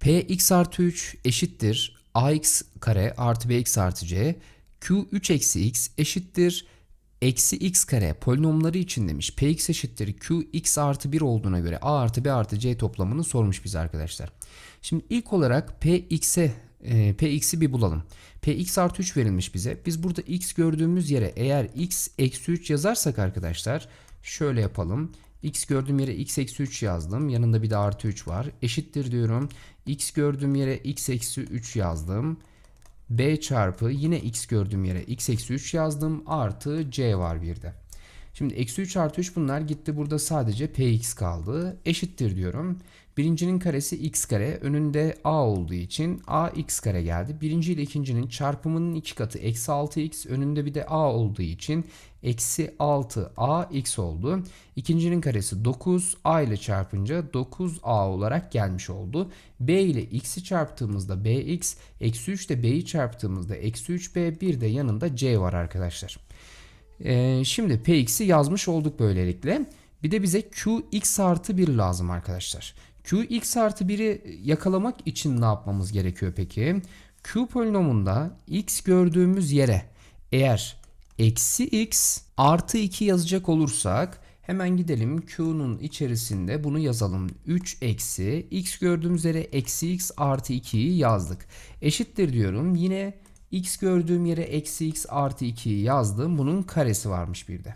Px artı 3 eşittir ax kare artı bx artı c. Q3 eksi x eşittir eksi x kare polinomları için demiş. Px eşittir qx artı 1 olduğuna göre a artı b artı c toplamını sormuş bize arkadaşlar. Şimdi ilk olarak px'e e, px'i bir bulalım. px artı 3 verilmiş bize. Biz burada x gördüğümüz yere eğer x eksi 3 yazarsak arkadaşlar şöyle yapalım. X gördüğüm yere x eksi 3 yazdım. Yanında bir de artı 3 var. Eşittir diyorum. x gördüğüm yere x eksi 3 yazdım b çarpı yine x gördüğüm yere x eksi 3 yazdım artı c var bir de. Şimdi eksi 3 artı 3 bunlar gitti burada sadece px kaldı. Eşittir diyorum. Birincinin karesi x kare önünde a olduğu için a x kare geldi. Birinci ile ikincinin çarpımının iki katı eksi 6x önünde bir de a olduğu için eksi 6 a x oldu. İkincinin karesi 9 a ile çarpınca 9a olarak gelmiş oldu. b ile x'i çarptığımızda bx eksi 3 de b'yi çarptığımızda eksi 3b bir de yanında c var arkadaşlar. Ee, şimdi px'i yazmış olduk böylelikle. Bir de bize qx artı 1 lazım arkadaşlar. Qx artı 1'i yakalamak için ne yapmamız gerekiyor peki? Q polinomunda x gördüğümüz yere eğer eksi x artı 2 yazacak olursak hemen gidelim Q'nun içerisinde bunu yazalım. 3 eksi x gördüğümüz yere eksi x artı 2'yi yazdık. Eşittir diyorum. Yine x gördüğüm yere eksi x artı 2'yi yazdım. Bunun karesi varmış bir de.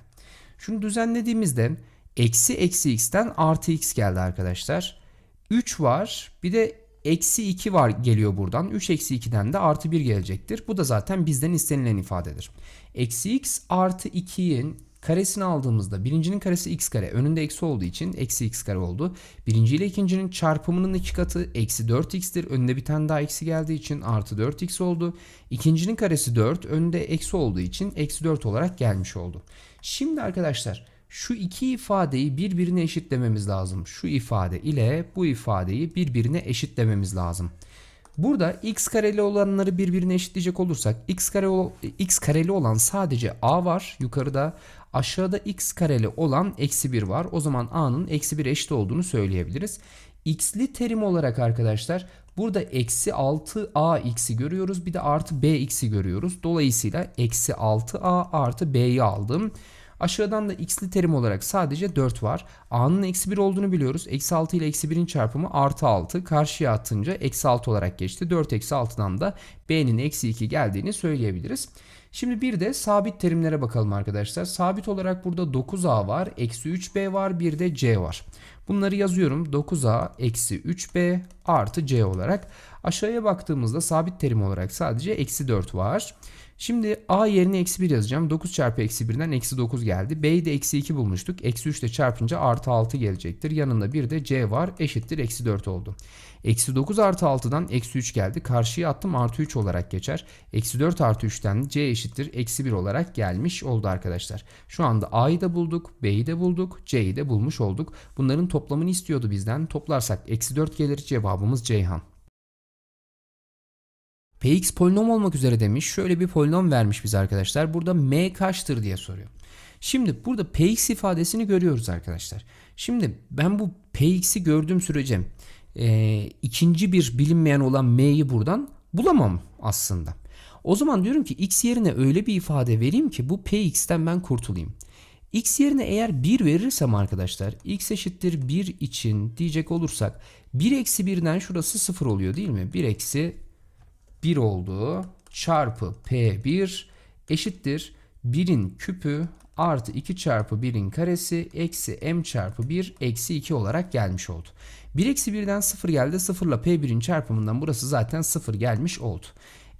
Şunu düzenlediğimizde eksi eksi x'ten artı x geldi arkadaşlar. 3 var. Bir de eksi 2 var geliyor buradan. 3 eksi 2'den de artı 1 gelecektir. Bu da zaten bizden istenilen ifadedir. Eksi x artı 2'nin karesini aldığımızda birincinin karesi x kare önünde eksi olduğu için eksi x kare oldu. Birinci ile ikincinin çarpımının iki katı eksi 4x'tir. Önünde bir tane daha eksi geldiği için artı 4x oldu. İkincinin karesi 4 önünde eksi olduğu için eksi 4 olarak gelmiş oldu. Şimdi arkadaşlar şu iki ifadeyi birbirine eşitlememiz lazım. Şu ifade ile bu ifadeyi birbirine eşitlememiz lazım. Burada x kareli olanları birbirine eşitleyecek olursak x kare x kareli olan sadece a var yukarıda. Aşağıda x kareli olan eksi 1 var. O zaman a'nın eksi 1 eşit olduğunu söyleyebiliriz. x'li terim olarak arkadaşlar burada eksi 6a x'i görüyoruz. Bir de artı b x'i görüyoruz. Dolayısıyla eksi 6a artı b'yi aldım. Aşağıdan da x'li terim olarak sadece 4 var. A'nın eksi 1 olduğunu biliyoruz. Eksi 6 ile eksi 1'in çarpımı artı 6. Karşıya atınca eksi 6 olarak geçti. 4 eksi 6'dan da B'nin eksi 2 geldiğini söyleyebiliriz. Şimdi bir de sabit terimlere bakalım arkadaşlar. Sabit olarak burada 9A var, eksi 3B var, bir de C var. Bunları yazıyorum. 9A eksi 3B artı C olarak. Aşağıya baktığımızda sabit terim olarak sadece eksi 4 var. Şimdi a yerine eksi 1 yazacağım. 9 çarpı eksi 1'den eksi 9 geldi. b'yi de eksi 2 bulmuştuk. Eksi 3 ile çarpınca artı 6 gelecektir. Yanında bir de c var. Eşittir eksi 4 oldu. Eksi 9 artı 6'dan eksi 3 geldi. Karşıya attım artı 3 olarak geçer. Eksi 4 artı 3'ten c eşittir eksi 1 olarak gelmiş oldu arkadaşlar. Şu anda a'yı da bulduk. b'yi de bulduk. c'yi de bulmuş olduk. Bunların toplamını istiyordu bizden. Toplarsak eksi 4 gelir. Cevabımız Ceyhan. Px polinom olmak üzere demiş. Şöyle bir polinom vermiş bize arkadaşlar. Burada m kaçtır diye soruyor. Şimdi burada px ifadesini görüyoruz arkadaşlar. Şimdi ben bu px'i gördüğüm sürece e, ikinci bir bilinmeyen olan m'yi buradan bulamam aslında. O zaman diyorum ki x yerine öyle bir ifade vereyim ki bu px'ten ben kurtulayım. x yerine eğer 1 verirsem arkadaşlar x eşittir 1 için diyecek olursak 1 eksi 1'den şurası 0 oluyor değil mi? 1 eksi 1 olduğu çarpı P1 eşittir 1'in küpü artı 2 çarpı 1'in karesi eksi m çarpı 1 eksi 2 olarak gelmiş oldu. 1 eksi 1'den 0 geldi. 0 ile P1'in çarpımından burası zaten 0 gelmiş oldu.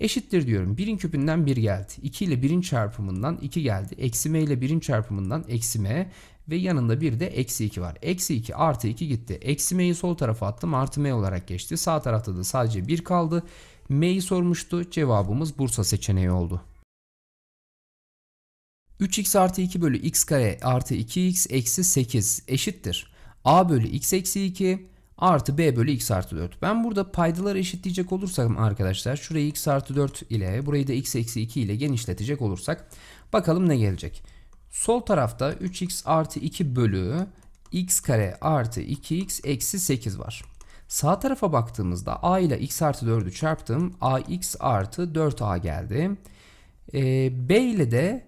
Eşittir diyorum. 1'in küpünden 1 geldi. 2 ile 1'in çarpımından 2 geldi. Eksi m ile 1'in çarpımından eksi m ve yanında bir de eksi 2 var. Eksi 2 artı 2 gitti. Eksi m'yi sol tarafa attım artı m olarak geçti. Sağ tarafta da sadece 1 kaldı. M'yi sormuştu. Cevabımız Bursa seçeneği oldu. 3x artı 2 bölü x kare artı 2x eksi 8 eşittir. a bölü x eksi 2 artı b bölü x artı 4. Ben burada paydaları eşitleyecek olursam arkadaşlar şurayı x artı 4 ile burayı da x eksi 2 ile genişletecek olursak bakalım ne gelecek. Sol tarafta 3x artı 2 bölü x kare artı 2x eksi 8 var. Sağ tarafa baktığımızda a ile x artı 4'ü çarptım. ax artı 4a geldi. E, b ile de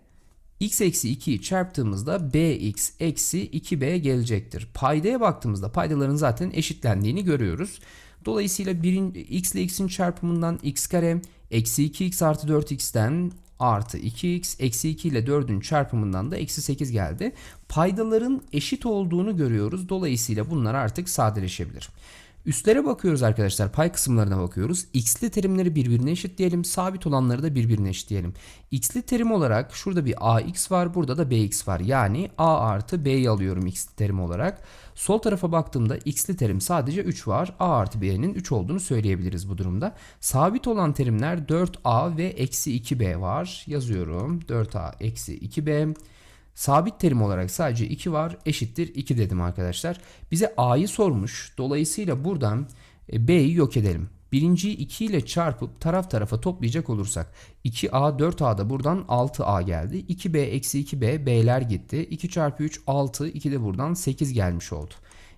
x eksi 2'yi çarptığımızda bx eksi 2b gelecektir. Paydaya baktığımızda paydaların zaten eşitlendiğini görüyoruz. Dolayısıyla birin, x ile x'in çarpımından x kare eksi 2x artı 4x'ten artı 2x eksi 2 ile 4'ün çarpımından da eksi 8 geldi. Paydaların eşit olduğunu görüyoruz. Dolayısıyla bunlar artık sadeleşebilir. Üstlere bakıyoruz arkadaşlar. Pay kısımlarına bakıyoruz. X'li terimleri birbirine eşitleyelim. Sabit olanları da birbirine eşitleyelim. X'li terim olarak şurada bir AX var. Burada da BX var. Yani A artı B'yi alıyorum X'li terim olarak. Sol tarafa baktığımda X'li terim sadece 3 var. A artı B'nin 3 olduğunu söyleyebiliriz bu durumda. Sabit olan terimler 4A ve eksi 2B var. Yazıyorum. 4A eksi 2B. Sabit terim olarak sadece 2 var. Eşittir 2 dedim arkadaşlar. Bize A'yı sormuş. Dolayısıyla buradan e, B'yi yok edelim. Birinciyi 2 ile çarpıp taraf tarafa toplayacak olursak 2A 4A'da buradan 6A geldi. 2B eksi 2B B'ler gitti. 2 çarpı 3 6 2 de buradan 8 gelmiş oldu.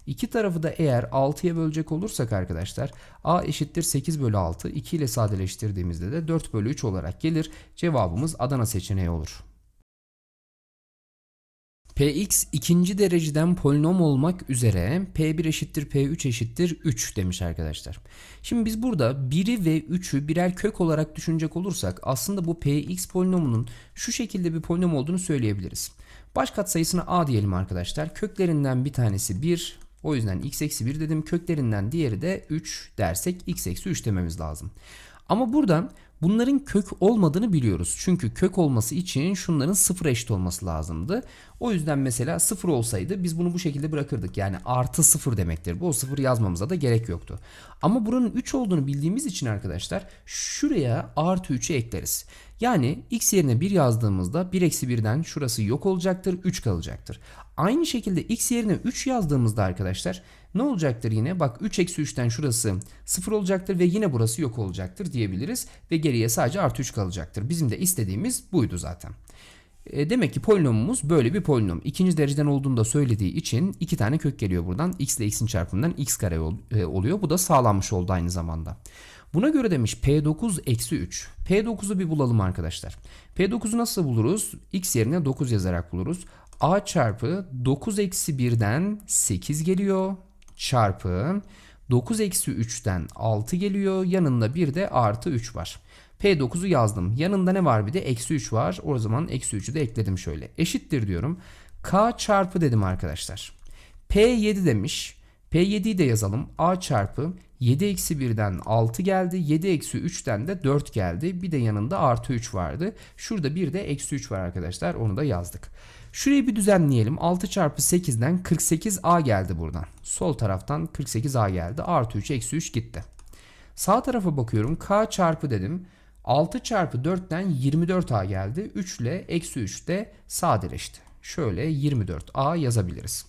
İki tarafı da eğer 6'ya bölecek olursak arkadaşlar A eşittir 8 bölü 6 2 ile sadeleştirdiğimizde de 4 bölü 3 olarak gelir. Cevabımız Adana seçeneği olur. Px ikinci dereceden polinom olmak üzere P1 eşittir P3 eşittir 3 demiş arkadaşlar. Şimdi biz burada 1'i ve 3'ü birer kök olarak düşünecek olursak aslında bu Px polinomunun şu şekilde bir polinom olduğunu söyleyebiliriz. Baş katsayısına A diyelim arkadaşlar. Köklerinden bir tanesi 1. O yüzden x eksi 1 dedim. Köklerinden diğeri de 3 dersek x eksi 3 dememiz lazım. Ama buradan Bunların kök olmadığını biliyoruz. Çünkü kök olması için şunların sıfır eşit olması lazımdı. O yüzden mesela sıfır olsaydı biz bunu bu şekilde bırakırdık. Yani artı sıfır demektir. Bu sıfır yazmamıza da gerek yoktu. Ama buranın 3 olduğunu bildiğimiz için arkadaşlar şuraya artı 3'ü ekleriz. Yani x yerine 1 yazdığımızda 1 eksi 1'den şurası yok olacaktır 3 kalacaktır. Aynı şekilde x yerine 3 yazdığımızda arkadaşlar ne olacaktır yine? Bak 3 eksi 3'ten şurası 0 olacaktır ve yine burası yok olacaktır diyebiliriz. Ve geriye sadece artı 3 kalacaktır. Bizim de istediğimiz buydu zaten. E, demek ki polinomumuz böyle bir polinom. İkinci dereceden olduğunu da söylediği için iki tane kök geliyor buradan. x ile x'in çarpımından x kare e, oluyor. Bu da sağlanmış oldu aynı zamanda. Buna göre demiş P9 eksi 3. P9'u bir bulalım arkadaşlar. P9'u nasıl buluruz? X yerine 9 yazarak buluruz. A çarpı 9 eksi 1'den 8 geliyor çarpı 9 eksi 3'ten 6 geliyor. Yanında bir de artı 3 var. P9'u yazdım. Yanında ne var bir de? Eksi 3 var. O zaman eksi 3'ü de ekledim şöyle. Eşittir diyorum. K çarpı dedim arkadaşlar. P7 demiş. P7'yi de yazalım. A çarpı 7 eksi 1'den 6 geldi. 7 eksi 3'ten de 4 geldi. Bir de yanında artı 3 vardı. Şurada bir de eksi 3 var arkadaşlar. Onu da yazdık. Şurayı bir düzenleyelim. 6 çarpı 8'den 48a geldi buradan. Sol taraftan 48a geldi. Artı 3 eksi 3 gitti. Sağ tarafa bakıyorum. K çarpı dedim. 6 çarpı 4'ten 24a geldi. 3 ile eksi 3 de sadeleşti. Şöyle 24a yazabiliriz.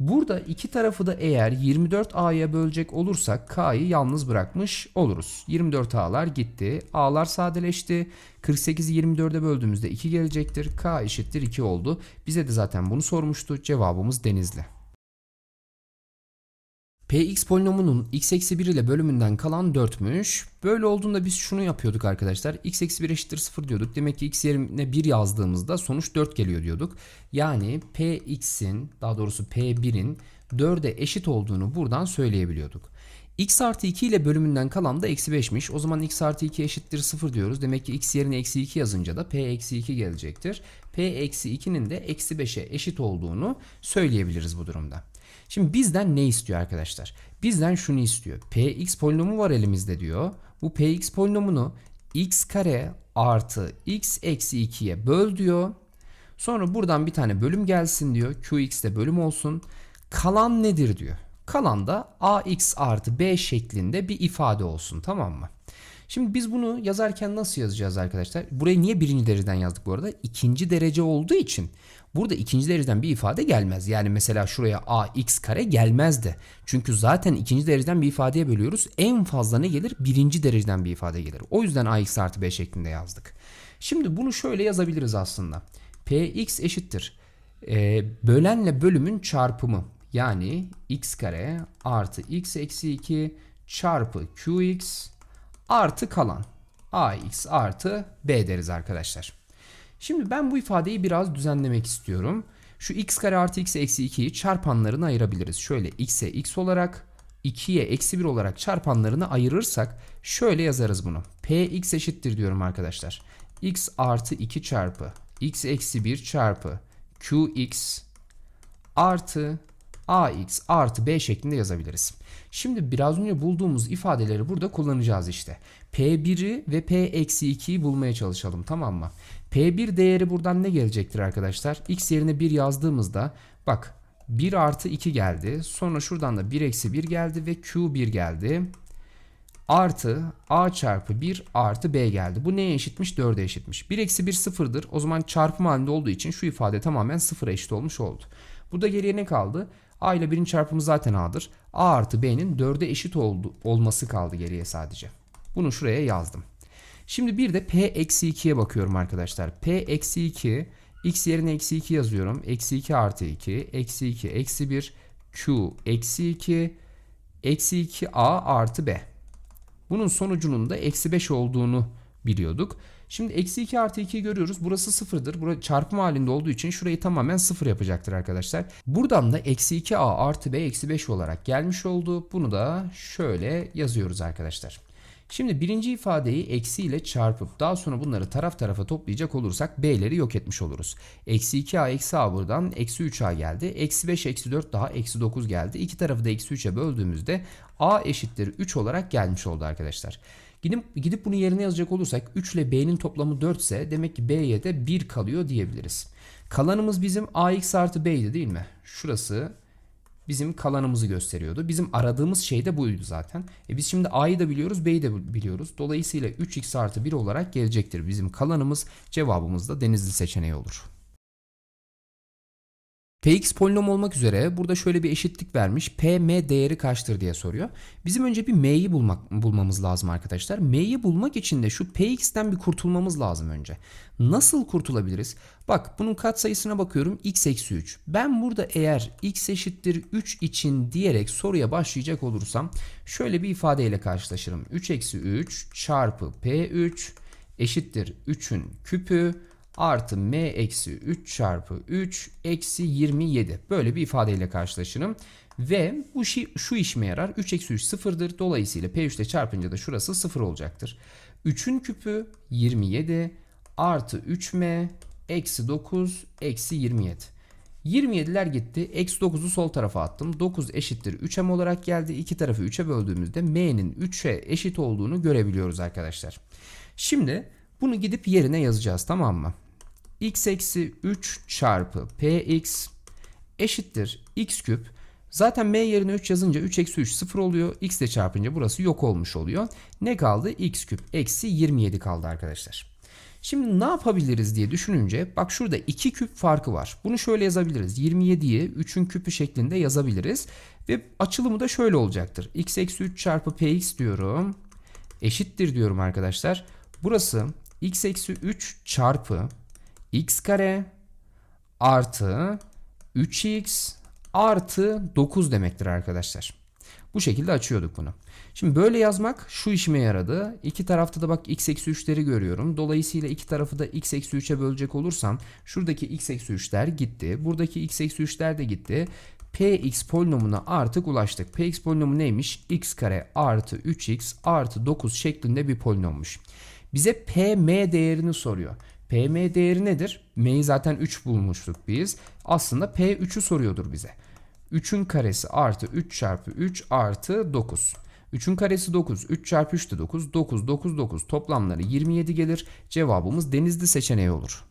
Burada iki tarafı da eğer 24A'ya bölecek olursak K'yı yalnız bırakmış oluruz. 24A'lar gitti. A'lar sadeleşti. 48'i 24'e böldüğümüzde 2 gelecektir. K eşittir 2 oldu. Bize de zaten bunu sormuştu. Cevabımız Denizli. Px polinomunun x eksi 1 ile bölümünden kalan 4'müş. Böyle olduğunda biz şunu yapıyorduk arkadaşlar. x eksi 1 eşittir 0 diyorduk. Demek ki x yerine 1 yazdığımızda sonuç 4 geliyor diyorduk. Yani px'in daha doğrusu p1'in 4'e eşit olduğunu buradan söyleyebiliyorduk. x artı 2 ile bölümünden kalan da eksi 5'miş. O zaman x artı 2 eşittir 0 diyoruz. Demek ki x yerine eksi 2 yazınca da p eksi 2 gelecektir. p eksi 2'nin de eksi 5'e eşit olduğunu söyleyebiliriz bu durumda. Şimdi bizden ne istiyor arkadaşlar? Bizden şunu istiyor. Px polinomu var elimizde diyor. Bu Px polinomunu x kare artı x eksi 2'ye böl diyor. Sonra buradan bir tane bölüm gelsin diyor. Qx de bölüm olsun. Kalan nedir diyor. Kalan da ax artı b şeklinde bir ifade olsun tamam mı? Şimdi biz bunu yazarken nasıl yazacağız arkadaşlar? Burayı niye birinci dereceden yazdık bu arada? İkinci derece olduğu için Burada ikinci dereceden bir ifade gelmez. Yani mesela şuraya ax kare gelmezdi. Çünkü zaten ikinci dereceden bir ifadeye bölüyoruz. En fazla ne gelir? Birinci dereceden bir ifade gelir. O yüzden ax artı b şeklinde yazdık. Şimdi bunu şöyle yazabiliriz aslında. px eşittir. E, bölenle bölümün çarpımı. Yani x kare artı x eksi 2 çarpı qx artı kalan ax artı b deriz arkadaşlar. Şimdi ben bu ifadeyi biraz düzenlemek istiyorum. Şu x kare artı x eksi 2'yi çarpanlarına ayırabiliriz. Şöyle x'e x olarak 2'ye eksi 1 olarak çarpanlarını ayırırsak şöyle yazarız bunu. px eşittir diyorum arkadaşlar. x artı 2 çarpı x eksi 1 çarpı qx artı ax artı b şeklinde yazabiliriz. Şimdi biraz önce bulduğumuz ifadeleri burada kullanacağız işte. P1'i ve P eksi 2'yi bulmaya çalışalım tamam mı? P1 değeri buradan ne gelecektir arkadaşlar? X yerine 1 yazdığımızda bak 1 artı 2 geldi. Sonra şuradan da 1 eksi 1 geldi ve Q1 geldi. Artı A çarpı 1 artı B geldi. Bu neye eşitmiş? 4'e eşitmiş. 1 eksi 1 sıfırdır. O zaman çarpım halinde olduğu için şu ifade tamamen sıfıra eşit olmuş oldu. Burada geriye ne kaldı? A ile 1'in çarpımı zaten A'dır. A artı B'nin 4'e eşit oldu, olması kaldı geriye sadece. Bunu şuraya yazdım. Şimdi bir de P eksi 2'ye bakıyorum arkadaşlar. P eksi 2 x yerine eksi 2 yazıyorum. Eksi 2 artı 2 eksi 2 eksi 1 q eksi 2 eksi 2 a artı b. Bunun sonucunun da eksi 5 olduğunu biliyorduk. Şimdi eksi 2 artı 2'yi görüyoruz. Burası sıfırdır. Burası çarpım halinde olduğu için şurayı tamamen sıfır yapacaktır arkadaşlar. Buradan da eksi 2a artı b eksi 5 olarak gelmiş oldu. Bunu da şöyle yazıyoruz arkadaşlar. Şimdi birinci ifadeyi eksi ile çarpıp daha sonra bunları taraf tarafa toplayacak olursak b'leri yok etmiş oluruz. Eksi 2a eksi a buradan eksi 3a geldi. Eksi 5 eksi 4 daha eksi 9 geldi. İki tarafı da eksi 3'e böldüğümüzde a eşittir 3 olarak gelmiş oldu arkadaşlar. Gidip, gidip bunu yerine yazacak olursak 3 ile b'nin toplamı 4 ise demek ki b'ye de 1 kalıyor diyebiliriz. Kalanımız bizim ax artı b'ydi değil mi? Şurası bizim kalanımızı gösteriyordu. Bizim aradığımız şey de buydu zaten. E biz şimdi A'yı da biliyoruz, B'yi de biliyoruz. Dolayısıyla 3x artı 1 olarak gelecektir. Bizim kalanımız cevabımız da denizli seçeneği olur. Px polinom olmak üzere burada şöyle bir eşitlik vermiş. Pm değeri kaçtır diye soruyor. Bizim önce bir m'yi bulmamız lazım arkadaşlar. M'yi bulmak için de şu px'ten bir kurtulmamız lazım önce. Nasıl kurtulabiliriz? Bak bunun katsayısına bakıyorum x eksi 3. Ben burada eğer x eşittir 3 için diyerek soruya başlayacak olursam şöyle bir ifadeyle karşılaşırım. 3 eksi 3 çarpı p3 eşittir 3'ün küpü artı m eksi 3 çarpı 3 eksi 27. Böyle bir ifadeyle karşılaşırım. Ve bu şi, şu işime yarar. 3 eksi 3 sıfırdır. Dolayısıyla P3 ile çarpınca da şurası sıfır olacaktır. 3'ün küpü 27 artı 3m eksi 9 eksi 27. 27'ler gitti. Eksi 9'u sol tarafa attım. 9 eşittir 3m olarak geldi. İki tarafı 3'e böldüğümüzde m'nin 3'e eşit olduğunu görebiliyoruz arkadaşlar. Şimdi bunu gidip yerine yazacağız tamam mı? X eksi 3 çarpı px eşittir x küp. Zaten m yerine 3 yazınca 3 eksi 3 0 oluyor. x ile çarpınca burası yok olmuş oluyor. Ne kaldı? x küp eksi 27 kaldı arkadaşlar. Şimdi ne yapabiliriz diye düşününce bak şurada 2 küp farkı var. Bunu şöyle yazabiliriz. 27'yi 3'ün küpü şeklinde yazabiliriz. Ve açılımı da şöyle olacaktır. x eksi 3 çarpı px diyorum. Eşittir diyorum arkadaşlar. Burası x eksi 3 çarpı x kare artı 3x artı 9 demektir arkadaşlar. Bu şekilde açıyorduk bunu. Şimdi böyle yazmak şu işime yaradı. İki tarafta da bak x eksi 3'leri görüyorum. Dolayısıyla iki tarafı da x eksi 3'e bölecek olursam şuradaki x eksi 3'ler gitti. Buradaki x eksi 3'ler de gitti. Px polinomuna artık ulaştık. Px polinomu neymiş? x kare artı 3x artı 9 şeklinde bir polinommuş. Bize Pm değerini soruyor. PM değeri nedir? M'yi zaten 3 bulmuştuk biz. Aslında P3'ü soruyordur bize. 3'ün karesi artı 3 çarpı 3 artı 9. 3'ün karesi 9. 3 çarpı 3 de 9. 9, 9, 9 toplamları 27 gelir. Cevabımız denizli seçeneği olur.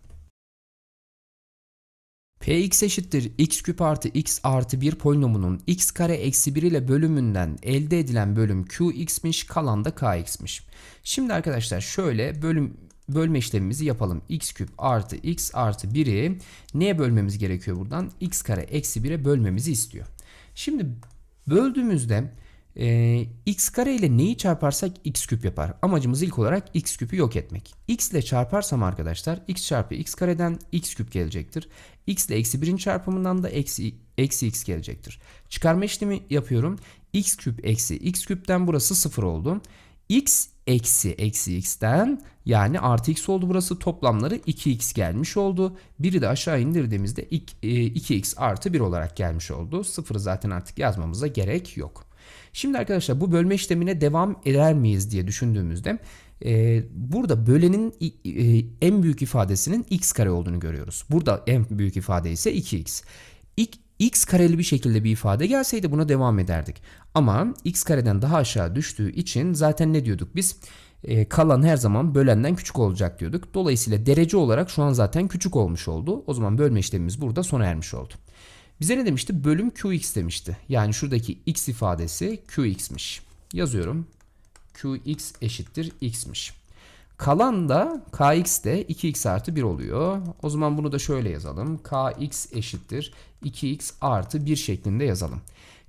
Px eşittir x küp artı x artı 1 polinomunun x kare eksi 1 ile bölümünden elde edilen bölüm qx'miş kalan da kx'miş. Şimdi arkadaşlar şöyle bölüm bölme işlemimizi yapalım. x küp artı x artı 1'i neye bölmemiz gerekiyor buradan? x kare eksi 1'e bölmemizi istiyor. Şimdi böldüğümüzde e, x kare ile neyi çarparsak x küp yapar. Amacımız ilk olarak x küpü yok etmek. x ile çarparsam arkadaşlar x çarpı x kareden x küp gelecektir. x ile eksi 1'in çarpımından da eksi, eksi x gelecektir. Çıkarma işlemi yapıyorum. x küp eksi x küpten burası 0 oldu. x eksi eksi x'ten yani artı x oldu burası toplamları 2x gelmiş oldu. Biri de aşağı indirdiğimizde 2x e, artı 1 olarak gelmiş oldu. Sıfırı zaten artık yazmamıza gerek yok. Şimdi arkadaşlar bu bölme işlemine devam eder miyiz diye düşündüğümüzde e, burada bölenin e, en büyük ifadesinin x kare olduğunu görüyoruz. Burada en büyük ifade ise 2x. İlk x kareli bir şekilde bir ifade gelseydi buna devam ederdik. Ama x kareden daha aşağı düştüğü için zaten ne diyorduk biz? Ee, kalan her zaman bölenden küçük olacak diyorduk. Dolayısıyla derece olarak şu an zaten küçük olmuş oldu. O zaman bölme işlemimiz burada sona ermiş oldu. Bize ne demişti? Bölüm qx demişti. Yani şuradaki x ifadesi qx'miş. Yazıyorum. qx eşittir x'miş. Kalan da kx de 2x artı 1 oluyor. O zaman bunu da şöyle yazalım. kx eşittir 2x artı 1 şeklinde yazalım.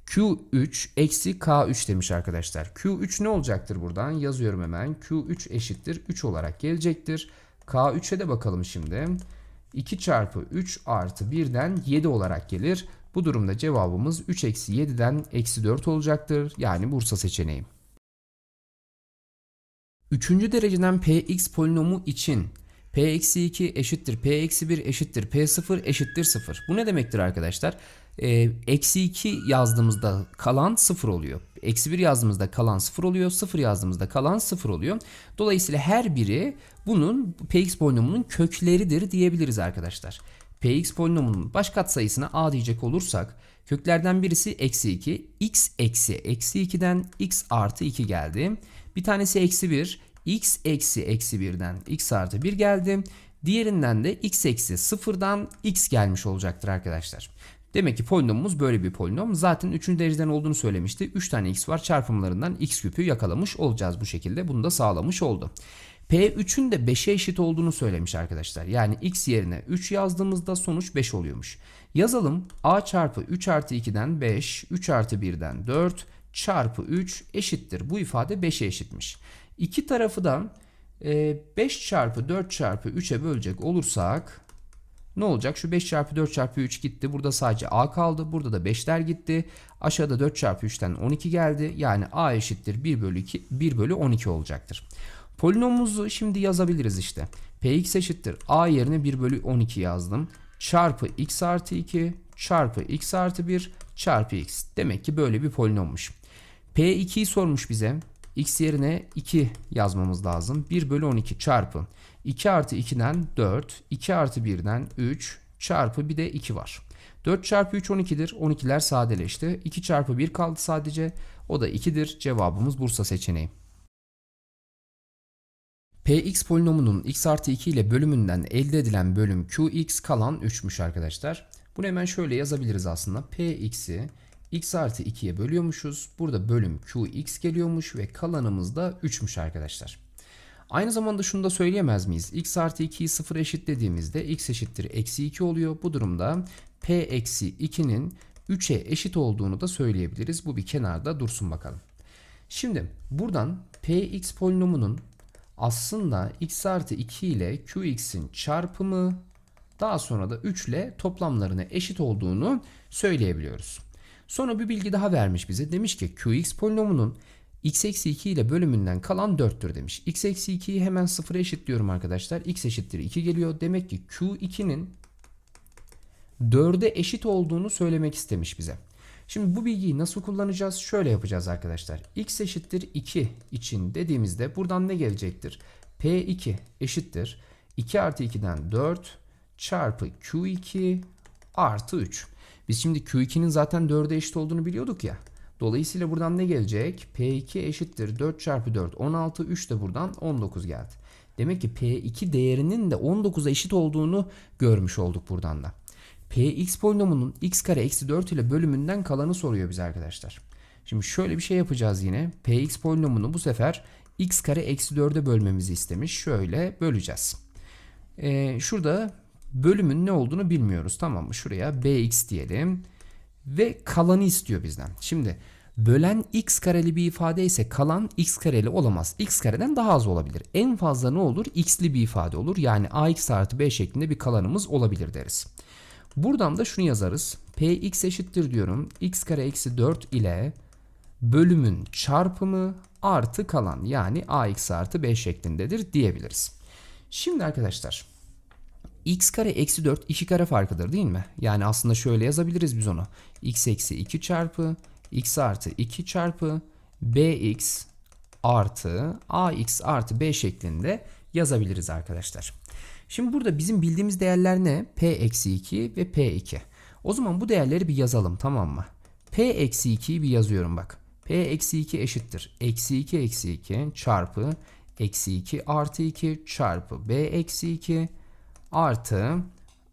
Q3 eksi K3 demiş arkadaşlar. Q3 ne olacaktır buradan? Yazıyorum hemen. Q3 eşittir 3 olarak gelecektir. K3'e de bakalım şimdi. 2 çarpı 3 artı 1'den 7 olarak gelir. Bu durumda cevabımız 3 eksi 7'den eksi 4 olacaktır. Yani Bursa seçeneği. Üçüncü dereceden px polinomu için p eksi 2 eşittir p eksi 1 eşittir p 0 eşittir 0. Bu ne demektir arkadaşlar? Ee, eksi 2 yazdığımızda kalan 0 oluyor. Eksi 1 yazdığımızda kalan 0 oluyor. 0 yazdığımızda kalan 0 oluyor. Dolayısıyla her biri bunun px polinomunun kökleridir diyebiliriz arkadaşlar. px polinomunun baş katsayısına a diyecek olursak köklerden birisi eksi 2. x eksi eksi 2'den x artı 2 geldi. Bir tanesi eksi 1. x eksi eksi 1'den x artı 1 geldi. Diğerinden de x eksi 0'dan x gelmiş olacaktır arkadaşlar. Demek ki polinomumuz böyle bir polinom. Zaten 3. dereceden olduğunu söylemişti. 3 tane x var çarpımlarından x küpü yakalamış olacağız bu şekilde. Bunu da sağlamış oldu. P3'ün de 5'e eşit olduğunu söylemiş arkadaşlar. Yani x yerine 3 yazdığımızda sonuç 5 oluyormuş. Yazalım a çarpı 3 artı 2'den 5, 3 artı 1'den 4 çarpı 3 eşittir. Bu ifade 5'e eşitmiş. İki tarafı da 5 çarpı 4 çarpı 3'e bölecek olursak ne olacak? Şu 5 çarpı 4 çarpı 3 gitti. Burada sadece a kaldı. Burada da 5'ler gitti. Aşağıda 4 çarpı 3'ten 12 geldi. Yani a eşittir 1 bölü 2 1 bölü 12 olacaktır. Polinomumuzu şimdi yazabiliriz işte. px eşittir a yerine 1 bölü 12 yazdım. Çarpı x artı 2 çarpı x artı 1 çarpı x. Demek ki böyle bir polinommuş. P2'yi sormuş bize. X yerine 2 yazmamız lazım. 1 bölü 12 çarpı 2 artı 2'den 4, 2 artı 1'den 3 çarpı bir de 2 var. 4 çarpı 3 12'dir. 12'ler sadeleşti. 2 çarpı 1 kaldı sadece. O da 2'dir. Cevabımız Bursa seçeneği. Px polinomunun x artı 2 ile bölümünden elde edilen bölüm Qx kalan 3'müş arkadaşlar. Bunu hemen şöyle yazabiliriz aslında. Px'i x artı 2'ye bölüyormuşuz. Burada bölüm qx geliyormuş ve kalanımız da 3'müş arkadaşlar. Aynı zamanda şunu da söyleyemez miyiz? x artı 2'yi 0 eşitlediğimizde x eşittir eksi 2 oluyor. Bu durumda p eksi 2'nin 3'e eşit olduğunu da söyleyebiliriz. Bu bir kenarda dursun bakalım. Şimdi buradan px polinomunun aslında x artı 2 ile qx'in çarpımı daha sonra da 3 ile toplamlarına eşit olduğunu söyleyebiliyoruz. Sonra bir bilgi daha vermiş bize. Demiş ki Qx polinomunun x eksi 2 ile bölümünden kalan 4'tür demiş. x eksi 2'yi hemen 0'a eşitliyorum arkadaşlar. x eşittir 2 geliyor. Demek ki Q2'nin 4'e eşit olduğunu söylemek istemiş bize. Şimdi bu bilgiyi nasıl kullanacağız? Şöyle yapacağız arkadaşlar. x eşittir 2 için dediğimizde buradan ne gelecektir? P2 eşittir 2 artı 2'den 4 çarpı Q2 artı 3. Biz şimdi Q2'nin zaten 4'e eşit olduğunu biliyorduk ya. Dolayısıyla buradan ne gelecek? P2 eşittir 4 çarpı 4 16 3 de buradan 19 geldi. Demek ki P2 değerinin de 19'a eşit olduğunu görmüş olduk buradan da. Px polinomunun x kare eksi 4 ile bölümünden kalanı soruyor bize arkadaşlar. Şimdi şöyle bir şey yapacağız yine. Px polinomunu bu sefer x kare eksi 4'e bölmemizi istemiş. Şöyle böleceğiz. Ee, şurada bölümün ne olduğunu bilmiyoruz tamam mı? Şuraya bx diyelim ve kalanı istiyor bizden. Şimdi Bölen x kareli bir ifade ise kalan x kareli olamaz. x kareden daha az olabilir. En fazla ne olur? x'li bir ifade olur. Yani ax artı b şeklinde bir kalanımız olabilir deriz. Buradan da şunu yazarız. px eşittir diyorum. x kare eksi 4 ile bölümün çarpımı artı kalan yani ax artı b şeklindedir diyebiliriz. Şimdi arkadaşlar x kare eksi 4 2 kare farkıdır değil mi? Yani aslında şöyle yazabiliriz biz onu. x eksi 2 çarpı x artı 2 çarpı bx artı ax artı b şeklinde yazabiliriz arkadaşlar. Şimdi burada bizim bildiğimiz değerler ne? p eksi 2 ve p2. O zaman bu değerleri bir yazalım tamam mı? p eksi 2'yi bir yazıyorum bak. p eksi 2 eşittir. Eksi 2 eksi 2 çarpı eksi 2 artı 2 çarpı b eksi 2 artı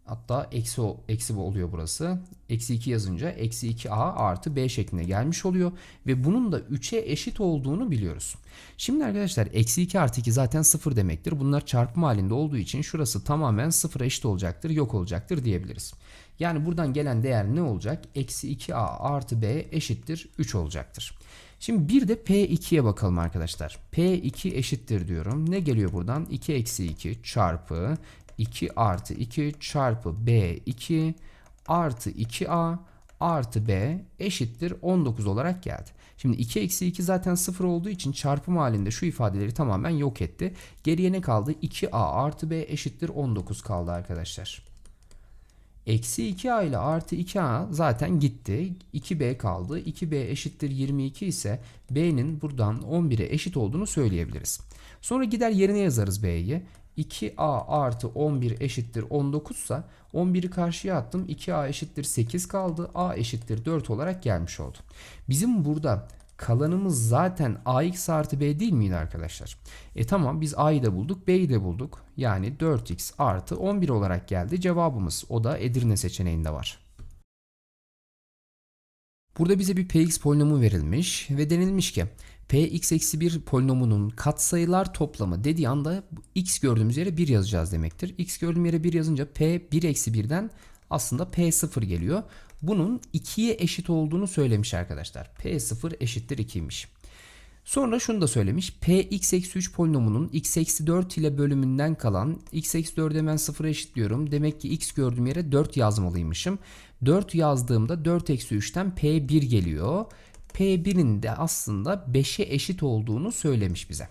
hatta eksi, eksi oluyor burası. Eksi 2 yazınca eksi 2a artı b şeklinde gelmiş oluyor. Ve bunun da 3'e eşit olduğunu biliyoruz. Şimdi arkadaşlar eksi 2 artı 2 zaten 0 demektir. Bunlar çarpım halinde olduğu için şurası tamamen 0'a eşit olacaktır, yok olacaktır diyebiliriz. Yani buradan gelen değer ne olacak? Eksi 2a artı b eşittir 3 olacaktır. Şimdi bir de P2'ye bakalım arkadaşlar. P2 eşittir diyorum. Ne geliyor buradan? 2 eksi 2 çarpı 2 artı 2 çarpı B2 artı 2A artı B eşittir 19 olarak geldi. Şimdi 2 eksi 2 zaten 0 olduğu için çarpım halinde şu ifadeleri tamamen yok etti. Geriye ne kaldı? 2A artı B eşittir 19 kaldı arkadaşlar. Eksi 2A ile artı 2A zaten gitti. 2B kaldı. 2B eşittir 22 ise B'nin buradan 11'e eşit olduğunu söyleyebiliriz. Sonra gider yerine yazarız B'yi. 2a artı 11 eşittir 19 ise 11'i karşıya attım. 2a eşittir 8 kaldı. a eşittir 4 olarak gelmiş oldu. Bizim burada kalanımız zaten ax artı b değil miydi arkadaşlar? E tamam biz a'yı da bulduk b'yi de bulduk. Yani 4x artı 11 olarak geldi cevabımız. O da Edirne seçeneğinde var. Burada bize bir px polinomu verilmiş ve denilmiş ki px eksi 1 polinomunun katsayılar toplamı dediği anda x gördüğümüz yere 1 yazacağız demektir. x gördüğüm yere 1 yazınca p 1 eksi 1'den aslında p0 geliyor. Bunun 2'ye eşit olduğunu söylemiş arkadaşlar. p0 eşittir 2'ymiş. Sonra şunu da söylemiş. p x eksi 3 polinomunun x eksi 4 ile bölümünden kalan x eksi 4'ü hemen 0'a eşitliyorum. Demek ki x gördüğüm yere 4 yazmalıymışım. 4 yazdığımda 4 eksi 3'ten p1 geliyor. P1'in de aslında 5'e eşit olduğunu söylemiş bize.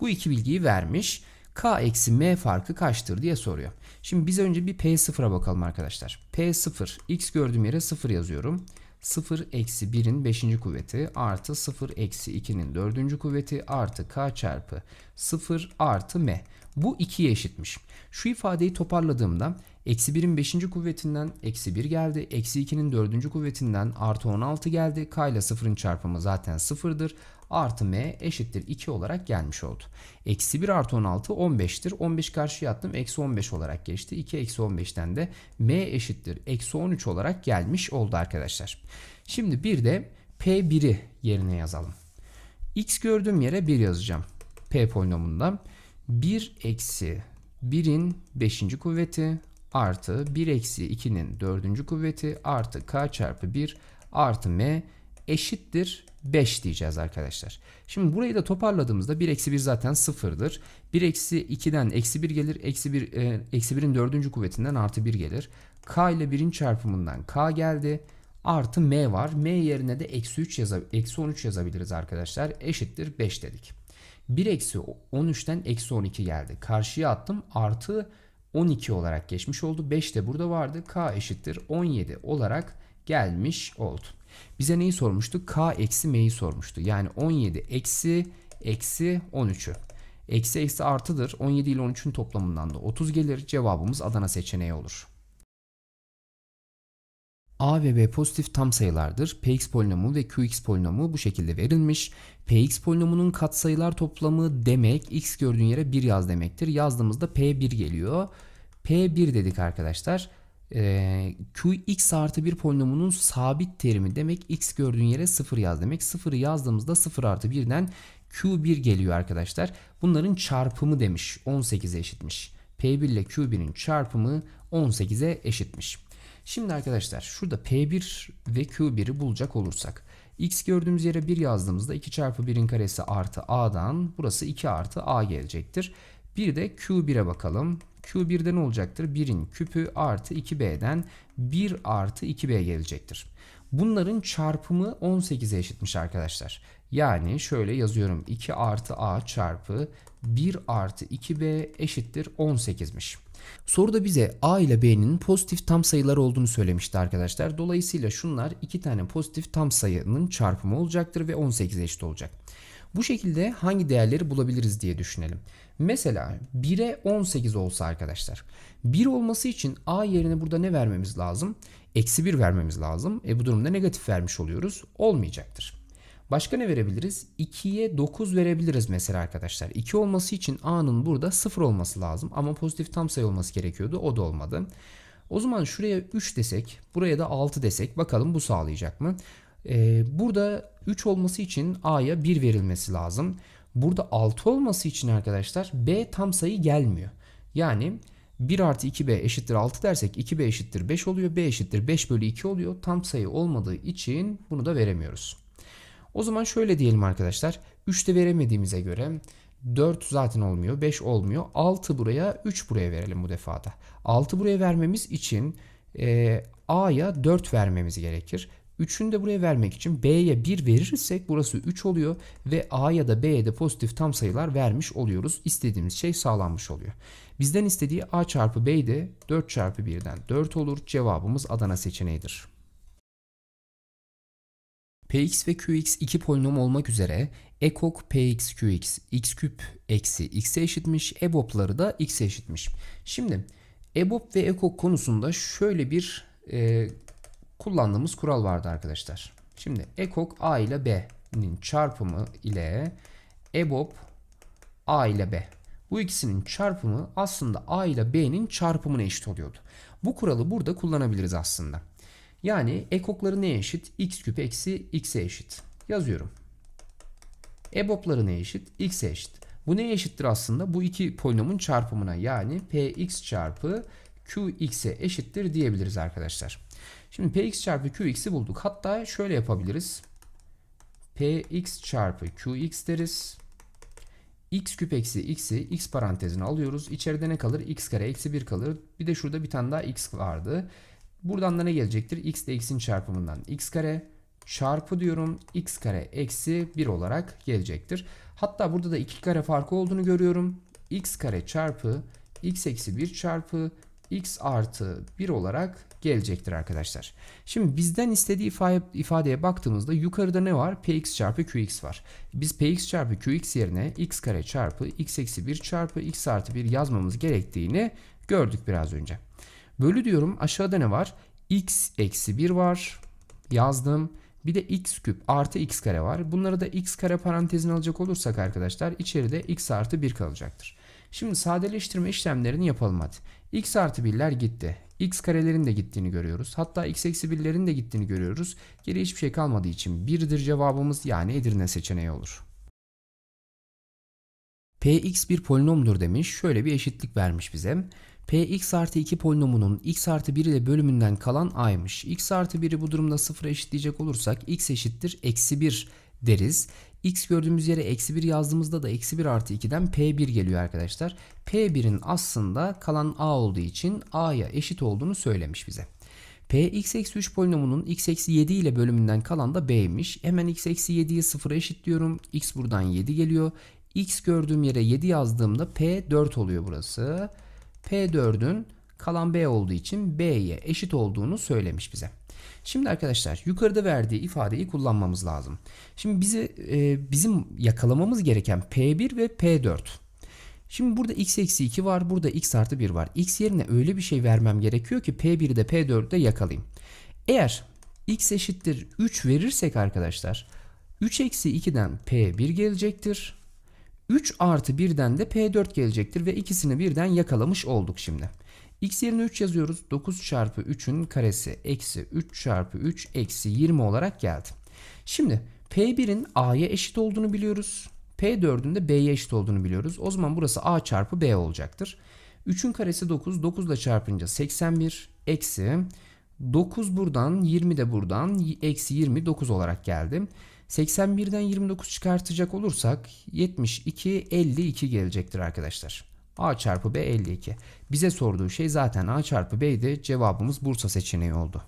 Bu iki bilgiyi vermiş. K eksi M farkı kaçtır diye soruyor. Şimdi biz önce bir P0'a bakalım arkadaşlar. P0 x gördüğüm yere 0 yazıyorum. 0 eksi 1'in 5. kuvveti artı 0 eksi 2'nin 4. kuvveti artı k çarpı 0 artı m. Bu 2'ye eşitmiş. Şu ifadeyi toparladığımda eksi 1'in 5. kuvvetinden eksi 1 geldi. Eksi 2'nin 4. kuvvetinden artı 16 geldi. K ile 0'ın çarpımı zaten 0'dır. Artı m eşittir 2 olarak gelmiş oldu. Eksi 1 artı 16 15'tir. 15 karşıya attım. Eksi 15 olarak geçti. 2 eksi 15'ten de m eşittir. Eksi 13 olarak gelmiş oldu arkadaşlar. Şimdi bir de p1'i yerine yazalım. x gördüğüm yere 1 yazacağım. p polinomunda. 1 eksi 1'in 5. kuvveti artı 1 eksi 2'nin 4. kuvveti artı k çarpı 1 artı m eşittir 5 diyeceğiz arkadaşlar. Şimdi burayı da toparladığımızda 1 eksi 1 zaten 0'dır. 1 eksi 2'den eksi 1 gelir. Eksi 1, e, eksi 1'in 4. kuvvetinden artı 1 gelir. K ile 1'in çarpımından K geldi. Artı M var. M yerine de eksi 3 yaza, eksi 13 yazabiliriz arkadaşlar. Eşittir 5 dedik. 1 eksi 13'ten eksi 12 geldi. Karşıya attım. Artı 12 olarak geçmiş oldu. 5 de burada vardı. K eşittir 17 olarak gelmiş oldu. Bize neyi sormuştu? K eksi M'yi sormuştu. Yani 17 eksi eksi 13'ü. Eksi eksi artıdır. 17 ile 13'ün toplamından da 30 gelir. Cevabımız Adana seçeneği olur. A ve B pozitif tam sayılardır. Px polinomu ve Qx polinomu bu şekilde verilmiş. Px polinomunun katsayılar toplamı demek x gördüğün yere 1 yaz demektir. Yazdığımızda P1 geliyor. P1 dedik arkadaşlar. Ee, Qx artı 1 polinomunun sabit terimi demek x gördüğün yere 0 yaz demek. 0'ı yazdığımızda 0 artı 1'den Q1 geliyor arkadaşlar. Bunların çarpımı demiş 18'e eşitmiş. P1 ile Q1'in çarpımı 18'e eşitmiş. Şimdi arkadaşlar şurada P1 ve Q1'i bulacak olursak X gördüğümüz yere 1 yazdığımızda 2 çarpı 1'in karesi artı A'dan burası 2 artı A gelecektir. Bir de Q1'e bakalım. Q1'de ne olacaktır? 1'in küpü artı 2B'den 1 artı 2B gelecektir. Bunların çarpımı 18'e eşitmiş arkadaşlar. Yani şöyle yazıyorum 2 artı A çarpı 1 artı 2B eşittir 18'miş. Soruda bize A ile B'nin pozitif tam sayılar olduğunu söylemişti arkadaşlar. Dolayısıyla şunlar iki tane pozitif tam sayının çarpımı olacaktır ve 18'e eşit olacak. Bu şekilde hangi değerleri bulabiliriz diye düşünelim. Mesela 1'e 18 olsa arkadaşlar. 1 olması için A yerine burada ne vermemiz lazım? Eksi 1 vermemiz lazım. E bu durumda negatif vermiş oluyoruz. Olmayacaktır. Başka ne verebiliriz? 2'ye 9 verebiliriz mesela arkadaşlar. 2 olması için A'nın burada 0 olması lazım. Ama pozitif tam sayı olması gerekiyordu. O da olmadı. O zaman şuraya 3 desek, buraya da 6 desek bakalım bu sağlayacak mı? Ee, burada 3 olması için A'ya 1 verilmesi lazım. Burada 6 olması için arkadaşlar B tam sayı gelmiyor. Yani 1 artı 2B eşittir 6 dersek 2B eşittir 5 oluyor. B eşittir 5 bölü 2 oluyor. Tam sayı olmadığı için bunu da veremiyoruz. O zaman şöyle diyelim arkadaşlar. 3 de veremediğimize göre 4 zaten olmuyor. 5 olmuyor. 6 buraya 3 buraya verelim bu defada. 6 buraya vermemiz için e, A'ya 4 vermemiz gerekir. 3'ünü de buraya vermek için B'ye 1 verirsek burası 3 oluyor ve A ya da B'ye de pozitif tam sayılar vermiş oluyoruz. İstediğimiz şey sağlanmış oluyor. Bizden istediği A çarpı B'de 4 çarpı 1'den 4 olur. Cevabımız Adana seçeneğidir. Px ve Qx iki polinom olmak üzere ekok Px Qx x küp eksi x'e eşitmiş. EBOB'ları da x'e eşitmiş. Şimdi EBOB ve ekok konusunda şöyle bir e, kullandığımız kural vardı arkadaşlar. Şimdi ekok a ile b'nin çarpımı ile ebob a ile b. Bu ikisinin çarpımı aslında a ile b'nin çarpımına eşit oluyordu. Bu kuralı burada kullanabiliriz aslında. Yani ekokları neye eşit? x küp eksi x'e eşit. Yazıyorum. EBOB'ları neye eşit? x'e eşit. Bu neye eşittir aslında? Bu iki polinomun çarpımına yani px çarpı qx'e eşittir diyebiliriz arkadaşlar. Şimdi px çarpı qx'i bulduk. Hatta şöyle yapabiliriz. px çarpı qx deriz. x küp eksi x'i x parantezine alıyoruz. İçeride ne kalır? x kare eksi 1 kalır. Bir de şurada bir tane daha x vardı. Buradan da ne gelecektir? x de x'in çarpımından x kare çarpı diyorum x kare eksi 1 olarak gelecektir. Hatta burada da 2 kare farkı olduğunu görüyorum. x kare çarpı x eksi 1 çarpı x artı 1 olarak gelecektir arkadaşlar. Şimdi bizden istediği ifadeye baktığımızda yukarıda ne var? px çarpı qx var. Biz px çarpı qx yerine x kare çarpı x eksi 1 çarpı x artı 1 yazmamız gerektiğini gördük biraz önce. Bölü diyorum aşağıda ne var? x eksi 1 var. Yazdım. Bir de x küp artı x kare var. Bunları da x kare parantezine alacak olursak arkadaşlar içeride x artı 1 kalacaktır. Şimdi sadeleştirme işlemlerini yapalım hadi. x artı 1'ler gitti. x karelerin de gittiğini görüyoruz. Hatta x eksi 1'lerin de gittiğini görüyoruz. Geri hiçbir şey kalmadığı için 1'dir cevabımız yani Edirne seçeneği olur. Px bir polinomdur demiş. Şöyle bir eşitlik vermiş bize. Px artı 2 polinomunun x artı 1 ile bölümünden kalan a'ymış. x artı 1'i bu durumda sıfıra eşitleyecek olursak x eşittir eksi 1 deriz. X gördüğümüz yere eksi 1 yazdığımızda da eksi 1 artı 2'den P1 geliyor arkadaşlar. P1'in aslında kalan A olduğu için A'ya eşit olduğunu söylemiş bize. P x eksi 3 polinomunun x eksi 7 ile bölümünden kalan da B'ymiş. Hemen x eksi 7'yi sıfıra eşitliyorum. X buradan 7 geliyor. X gördüğüm yere 7 yazdığımda P 4 oluyor burası. P4'ün kalan B olduğu için B'ye eşit olduğunu söylemiş bize. Şimdi arkadaşlar yukarıda verdiği ifadeyi kullanmamız lazım. Şimdi bizi e, bizim yakalamamız gereken P1 ve P4. Şimdi burada x eksi 2 var. Burada x artı 1 var. x yerine öyle bir şey vermem gerekiyor ki P1'i de P4'ü de yakalayayım. Eğer x eşittir 3 verirsek arkadaşlar 3 eksi 2'den P1 gelecektir. 3 artı 1'den de P4 gelecektir ve ikisini birden yakalamış olduk şimdi. X yerine 3 yazıyoruz. 9 çarpı 3'ün karesi eksi 3 çarpı 3 eksi 20 olarak geldi. Şimdi P1'in A'ya eşit olduğunu biliyoruz. P4'ün de B'ye eşit olduğunu biliyoruz. O zaman burası A çarpı B olacaktır. 3'ün karesi 9. 9 ile çarpınca 81 eksi 9 buradan 20 de buradan eksi 29 olarak geldi. 81'den 29 çıkartacak olursak 72 52 gelecektir arkadaşlar. A çarpı B 52. Bize sorduğu şey zaten A çarpı B'ydi. Cevabımız Bursa seçeneği oldu.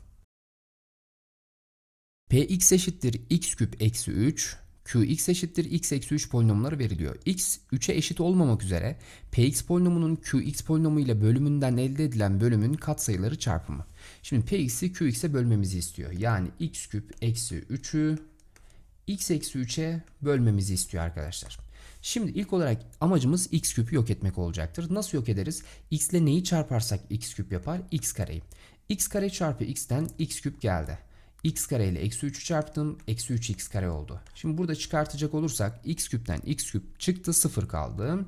Px eşittir x küp eksi 3. Qx eşittir x eksi 3 polinomları veriliyor. x 3'e eşit olmamak üzere Px polinomunun Qx polinomu ile bölümünden elde edilen bölümün katsayıları çarpımı. Şimdi Px'i Qx'e bölmemizi istiyor. Yani x küp eksi 3'ü x eksi 3'e bölmemizi istiyor arkadaşlar. Şimdi ilk olarak amacımız x küpü yok etmek olacaktır. Nasıl yok ederiz? x ile neyi çarparsak x küp yapar? x kareyi. x kare çarpı x'ten x küp geldi. x kare ile eksi 3'ü çarptım. Eksi 3x kare oldu. Şimdi burada çıkartacak olursak x küpten x küp çıktı 0 kaldı.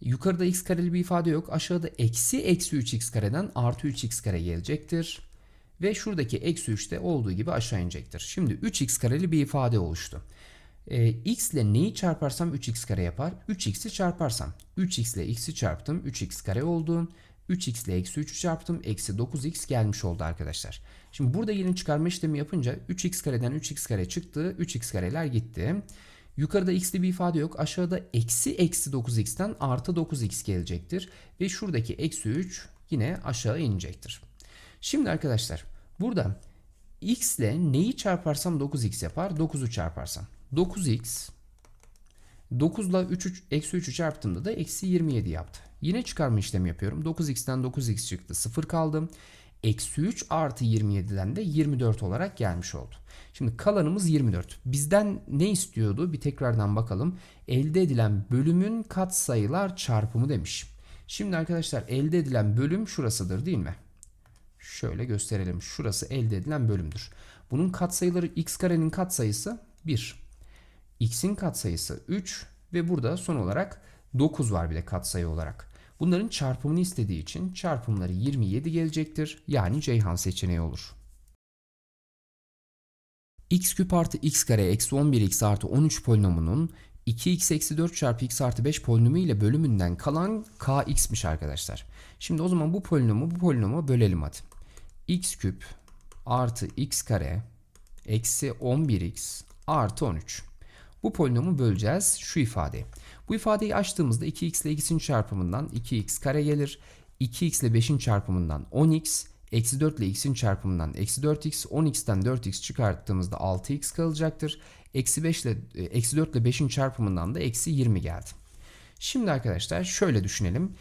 Yukarıda x kareli bir ifade yok. Aşağıda eksi eksi 3x kareden artı 3x kare gelecektir. Ve şuradaki eksi 3 de olduğu gibi aşağı inecektir. Şimdi 3x kareli bir ifade oluştu. Ee, x ile neyi çarparsam 3x kare yapar? 3x'i çarparsam. 3x ile x'i çarptım. 3x kare oldu. 3x ile eksi 3'ü çarptım. Eksi 9x gelmiş oldu arkadaşlar. Şimdi burada yeni çıkarma işlemi yapınca 3x kareden 3x kare çıktı. 3x kareler gitti. Yukarıda x'li bir ifade yok. Aşağıda eksi eksi 9x'ten artı 9x gelecektir. Ve şuradaki eksi 3 yine aşağı inecektir. Şimdi arkadaşlar burada x ile neyi çarparsam 9x yapar? 9'u çarparsam. 9x 9 ile 3, 3, eksi 3'ü çarptığımda da eksi 27 yaptı. Yine çıkarma işlemi yapıyorum. 9x'ten 9x çıktı. 0 kaldı. Eksi 3 artı 27'den de 24 olarak gelmiş oldu. Şimdi kalanımız 24. Bizden ne istiyordu? Bir tekrardan bakalım. Elde edilen bölümün katsayılar çarpımı demiş. Şimdi arkadaşlar elde edilen bölüm şurasıdır değil mi? Şöyle gösterelim. Şurası elde edilen bölümdür. Bunun katsayıları x karenin katsayısı 1. x'in katsayısı 3 ve burada son olarak 9 var bir de katsayı olarak. Bunların çarpımını istediği için çarpımları 27 gelecektir. Yani Ceyhan seçeneği olur. x küp artı x kare eksi 11x artı 13 polinomunun 2x eksi 4 çarpı x artı 5 polinomu ile bölümünden kalan kx'miş arkadaşlar. Şimdi o zaman bu polinomu bu polinomu bölelim hadi. X küp artı x kare eksi 11x artı 13. Bu polinomu böleceğiz şu ifadeyi. Bu ifadeyi açtığımızda 2x ile x'in çarpımından 2x kare gelir. 2x ile 5'in çarpımından 10x. Eksi 4 ile x'in çarpımından eksi 4x. 10x'ten 4x çıkarttığımızda 6x kalacaktır. Eksi 5 ile eksi 4 ile 5'in çarpımından da eksi 20 geldi. Şimdi arkadaşlar şöyle düşünelim.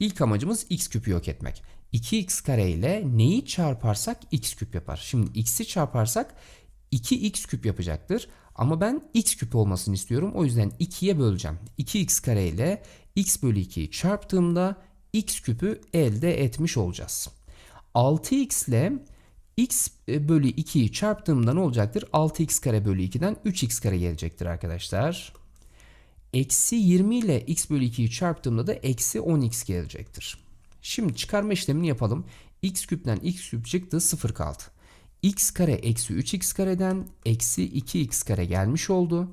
İlk amacımız x küpü yok etmek. 2x kare ile neyi çarparsak x küp yapar. Şimdi x'i çarparsak 2x küp yapacaktır. Ama ben x küp olmasını istiyorum. O yüzden 2'ye böleceğim. 2x kare ile x bölü 2'yi çarptığımda x küpü elde etmiş olacağız. 6x ile x bölü 2'yi çarptığımda ne olacaktır? 6x kare bölü 2'den 3x kare gelecektir arkadaşlar. Eksi 20 ile x bölü 2'yi çarptığımda da eksi 10x gelecektir. Şimdi çıkarma işlemini yapalım. x küpten x küp çıktı 0 kaldı x kare eksi 3x kareden eksi 2x kare gelmiş oldu.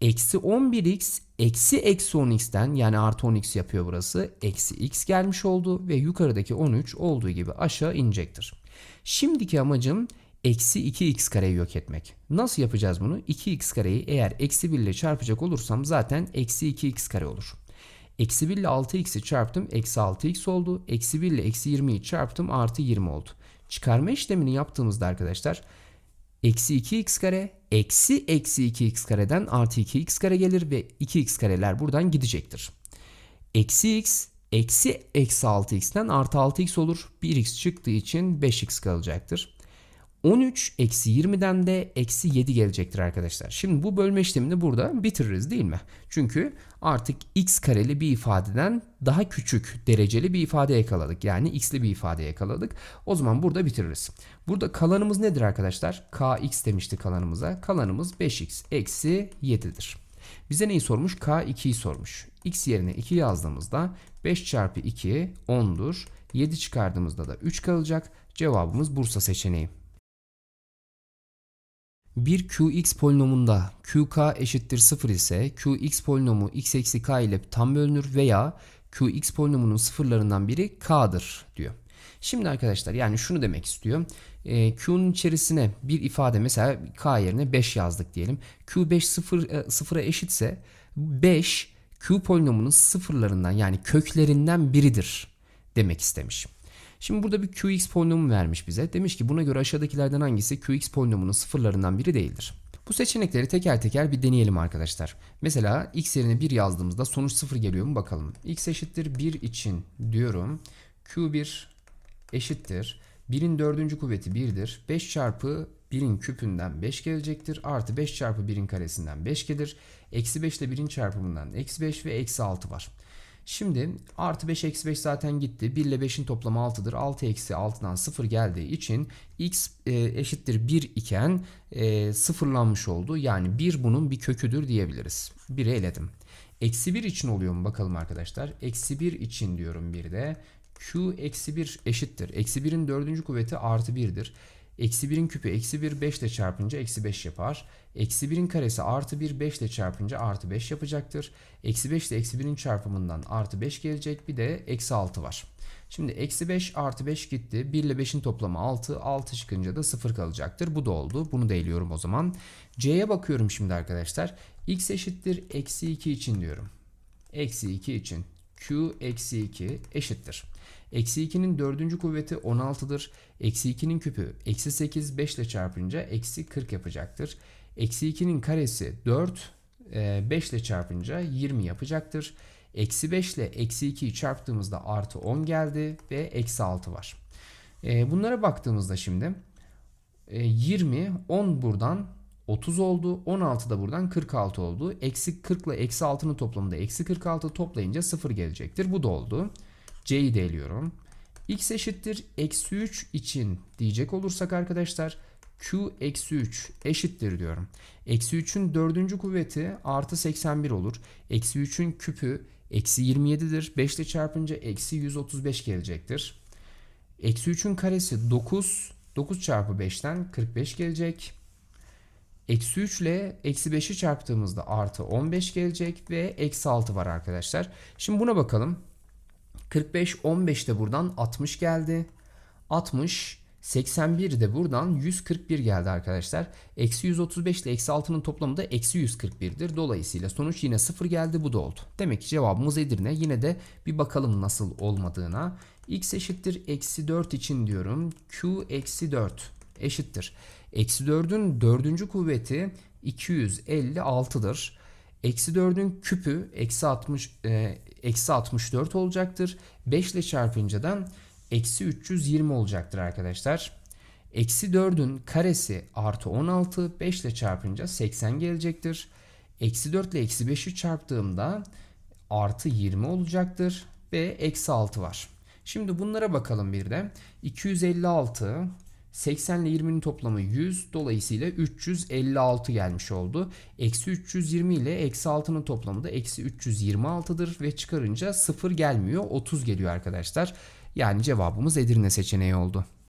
Eksi 11x eksi eksi 10x'ten yani artı 10x yapıyor burası. Eksi x gelmiş oldu ve yukarıdaki 13 olduğu gibi aşağı inecektir. Şimdiki amacım eksi 2x kareyi yok etmek. Nasıl yapacağız bunu? 2x kareyi eğer eksi 1 ile çarpacak olursam zaten eksi 2x kare olur. Eksi 1 ile 6x'i çarptım eksi 6x oldu. Eksi 1 ile eksi 20'yi çarptım artı 20 oldu. Çıkarma işlemini yaptığımızda arkadaşlar eksi 2x kare eksi eksi 2x kareden artı 2x kare gelir ve 2x kareler buradan gidecektir. Eksi x eksi eksi 6x'ten artı 6x olur. 1x çıktığı için 5x kalacaktır. 13 eksi 20'den de eksi 7 gelecektir arkadaşlar. Şimdi bu bölme işlemini burada bitiririz değil mi? Çünkü artık x kareli bir ifadeden daha küçük dereceli bir ifade yakaladık. Yani x'li bir ifade yakaladık. O zaman burada bitiririz. Burada kalanımız nedir arkadaşlar? kx demişti kalanımıza. Kalanımız 5x eksi 7'dir. Bize neyi sormuş? k2'yi sormuş. x yerine 2 yazdığımızda 5 çarpı 2 10'dur. 7 çıkardığımızda da 3 kalacak. Cevabımız Bursa seçeneği. Bir qx polinomunda qk eşittir 0 ise qx polinomu x eksi k ile tam bölünür veya qx polinomunun sıfırlarından biri k'dır diyor. Şimdi arkadaşlar yani şunu demek istiyor. e, Q'nun içerisine bir ifade mesela K yerine 5 yazdık diyelim. Q 5 sıfır, e, sıfıra eşitse 5 Q polinomunun sıfırlarından yani köklerinden biridir demek istemiş. Şimdi burada bir Qx polinomu vermiş bize. Demiş ki buna göre aşağıdakilerden hangisi Qx polinomunun sıfırlarından biri değildir. Bu seçenekleri teker teker bir deneyelim arkadaşlar. Mesela x yerine 1 yazdığımızda sonuç 0 geliyor mu bakalım. x eşittir 1 için diyorum. Q1 eşittir. 1'in dördüncü kuvveti 1'dir. 5 çarpı 1'in küpünden 5 gelecektir. Artı 5 çarpı 1'in karesinden 5 gelir. Eksi 5 ile 1'in çarpımından eksi 5 ve eksi 6 var. Şimdi artı 5 eksi 5 zaten gitti. 1 ile 5'in toplamı 6'dır. 6 eksi 6'dan 0 geldiği için x e, eşittir 1 iken e, sıfırlanmış oldu. Yani 1 bunun bir köküdür diyebiliriz. 1'i eledim. Eksi 1 için oluyor mu bakalım arkadaşlar. Eksi 1 için diyorum bir de. Q eksi 1 eşittir. Eksi 1'in dördüncü kuvveti artı 1'dir. Eksi 1'in küpü eksi 1 5 ile çarpınca eksi 5 yapar. Eksi 1'in karesi artı 1 5 ile çarpınca artı 5 yapacaktır. Eksi 5 ile eksi 1'in çarpımından artı 5 gelecek. Bir de eksi 6 var. Şimdi eksi 5 artı 5 gitti. 1 ile 5'in toplamı 6. 6 çıkınca da 0 kalacaktır. Bu da oldu. Bunu da eliyorum o zaman. C'ye bakıyorum şimdi arkadaşlar. X eşittir eksi 2 için diyorum. Eksi 2 için. Q eksi 2 eşittir. Eksi 2'nin dördüncü kuvveti 16'dır. Eksi 2'nin küpü eksi 8 5 ile çarpınca eksi 40 yapacaktır. Eksi 2'nin karesi 4 5 ile çarpınca 20 yapacaktır. Eksi 5 ile eksi 2'yi çarptığımızda artı 10 geldi ve eksi 6 var. E, bunlara baktığımızda şimdi 20 10 buradan 30 oldu. 16 da buradan 46 oldu. Eksi 40 ile eksi 6'nın toplamında eksi 46 toplayınca 0 gelecektir. Bu da oldu. C'yi de eliyorum. X eşittir eksi 3 için diyecek olursak arkadaşlar Q eksi 3 eşittir diyorum. Eksi 3'ün dördüncü kuvveti artı 81 olur. Eksi 3'ün küpü eksi 27'dir. 5 ile çarpınca eksi 135 gelecektir. Eksi 3'ün karesi 9. 9 çarpı 5'ten 45 gelecek. Eksi 3 ile eksi 5'i çarptığımızda artı 15 gelecek ve eksi 6 var arkadaşlar. Şimdi buna bakalım. 45 15 de buradan 60 geldi. 60 81 de buradan 141 geldi arkadaşlar. Eksi 135 ile eksi 6'nın toplamı da eksi 141'dir. Dolayısıyla sonuç yine 0 geldi bu da oldu. Demek ki cevabımız Edirne. Yine de bir bakalım nasıl olmadığına. x eşittir eksi 4 için diyorum. q eksi 4 eşittir. Eksi 4'ün dördüncü kuvveti 256'dır. Eksi 4'ün küpü eksi 60 e, eksi 64 olacaktır. 5 ile çarpınca eksi 320 olacaktır arkadaşlar. Eksi 4'ün karesi artı 16 5 ile çarpınca 80 gelecektir. Eksi 4 ile eksi 5'i çarptığımda artı 20 olacaktır ve eksi 6 var. Şimdi bunlara bakalım bir de. 256 80 ile 20'nin toplamı 100. Dolayısıyla 356 gelmiş oldu. Eksi 320 ile eksi 6'nın toplamı da eksi 326'dır. Ve çıkarınca 0 gelmiyor 30 geliyor arkadaşlar. Yani cevabımız Edirne seçeneği oldu.